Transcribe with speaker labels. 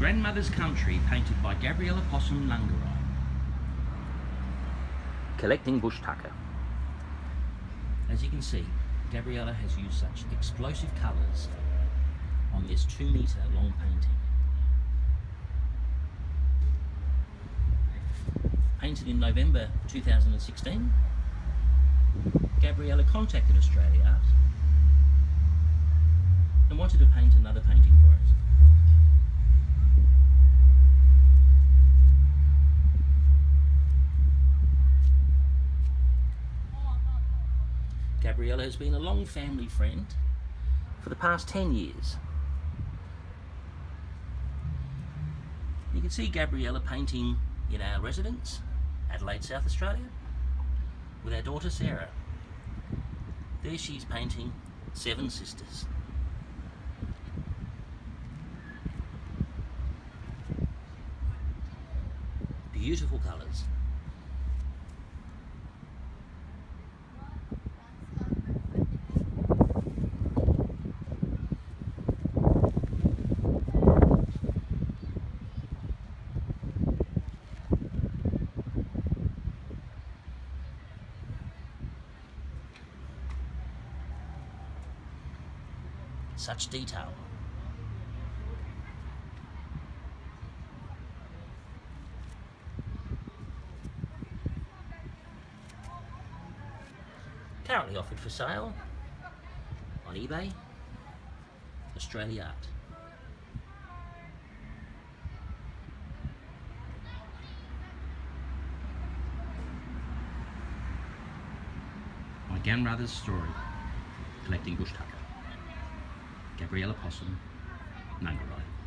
Speaker 1: Grandmother's Country, painted by Gabriella Possum Nungarrayi.
Speaker 2: Collecting bush tucker.
Speaker 1: As you can see, Gabriella has used such explosive colours on this two metre long painting. Painted in November 2016, Gabriella contacted Australiart and wanted to paint another painting for us. Gabriella has been a long family friend for the past 10 years. You can see Gabriella painting in our residence, Adelaide, South Australia, with our daughter Sarah. There she's painting Seven Sisters. Beautiful colours. Such detail. Currently offered for sale on eBay, Australiart. My grandmother's story, collecting bush tucker. Gabriella Possum, Nungarrayi.